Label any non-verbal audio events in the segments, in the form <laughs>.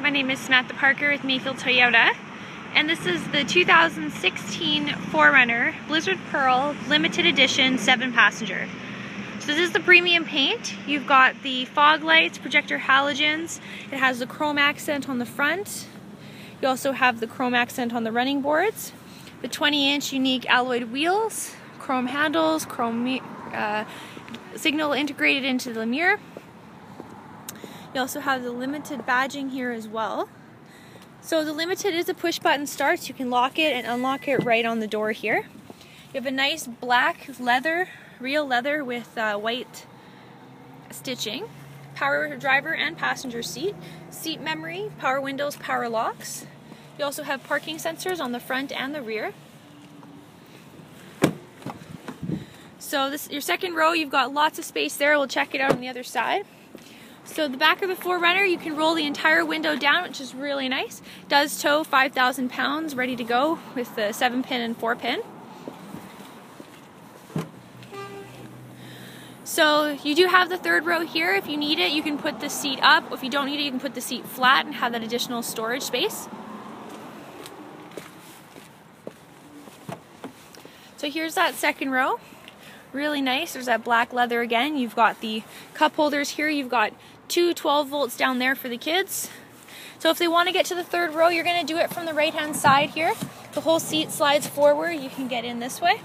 My name is Samantha Parker with Mayfield Toyota and this is the 2016 4Runner Blizzard Pearl Limited Edition 7 passenger. So this is the premium paint. You've got the fog lights, projector halogens. It has the chrome accent on the front. You also have the chrome accent on the running boards. The 20 inch unique alloyed wheels, chrome handles, chrome uh, signal integrated into the mirror. You also have the limited badging here as well. So the limited is a push button start. You can lock it and unlock it right on the door here. You have a nice black leather, real leather with uh, white stitching. Power driver and passenger seat. Seat memory, power windows, power locks. You also have parking sensors on the front and the rear. So this your second row, you've got lots of space there. We'll check it out on the other side. So the back of the 4Runner, you can roll the entire window down, which is really nice. Does tow 5,000 pounds, ready to go with the 7 pin and 4 pin. So you do have the third row here. If you need it, you can put the seat up. If you don't need it, you can put the seat flat and have that additional storage space. So here's that second row really nice. There's that black leather again. You've got the cup holders here. You've got two 12 volts down there for the kids. So if they want to get to the third row, you're going to do it from the right hand side here. The whole seat slides forward. You can get in this way.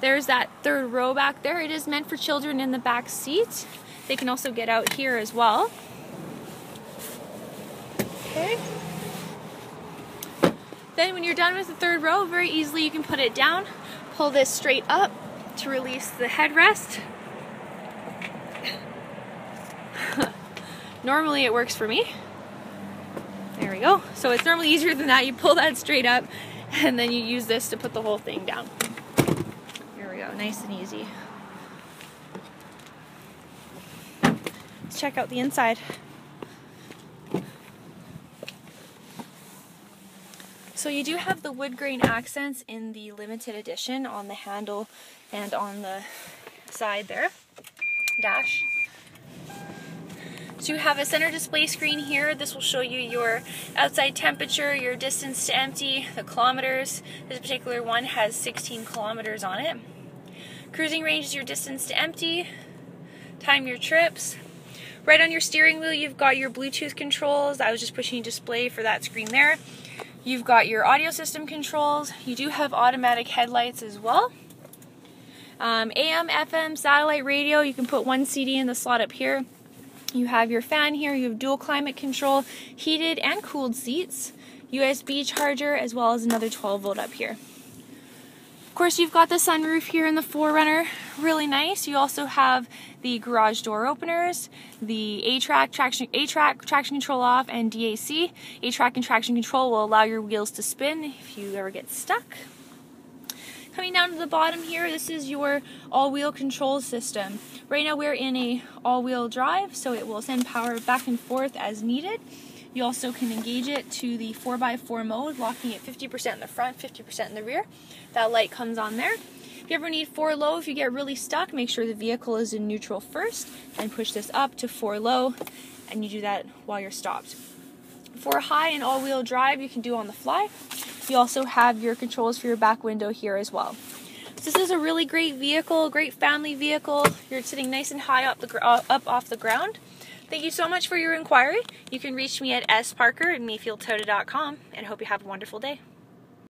There's that third row back there. It is meant for children in the back seat. They can also get out here as well. Okay. Then when you're done with the third row, very easily you can put it down, pull this straight up, to release the headrest. <laughs> normally it works for me. There we go. So it's normally easier than that. You pull that straight up and then you use this to put the whole thing down. Here we go, nice and easy. Let's check out the inside. So you do have the wood grain accents in the limited edition on the handle and on the side there, dash. So you have a center display screen here. This will show you your outside temperature, your distance to empty, the kilometers. This particular one has 16 kilometers on it. Cruising range is your distance to empty, time your trips. Right on your steering wheel, you've got your Bluetooth controls. I was just pushing display for that screen there. You've got your audio system controls. You do have automatic headlights as well. Um, AM, FM, satellite radio. You can put one CD in the slot up here. You have your fan here. You have dual climate control, heated and cooled seats, USB charger, as well as another 12 volt up here. Course, you've got the sunroof here in the 4Runner, really nice. You also have the garage door openers, the A-TRAC traction, A-TRAC traction control off, and DAC. A-TRAC and traction control will allow your wheels to spin if you ever get stuck. Coming down to the bottom here, this is your all-wheel control system. Right now we're in a all-wheel drive, so it will send power back and forth as needed. You also can engage it to the 4x4 mode, locking it 50% in the front, 50% in the rear. That light comes on there. If you ever need 4 low, if you get really stuck, make sure the vehicle is in neutral first and push this up to 4 low and you do that while you're stopped. For high and all-wheel drive, you can do on the fly. You also have your controls for your back window here as well. This is a really great vehicle, great family vehicle. You're sitting nice and high up, the, uh, up off the ground. Thank you so much for your inquiry. You can reach me at sparker at mayfieldtoyota.com and hope you have a wonderful day.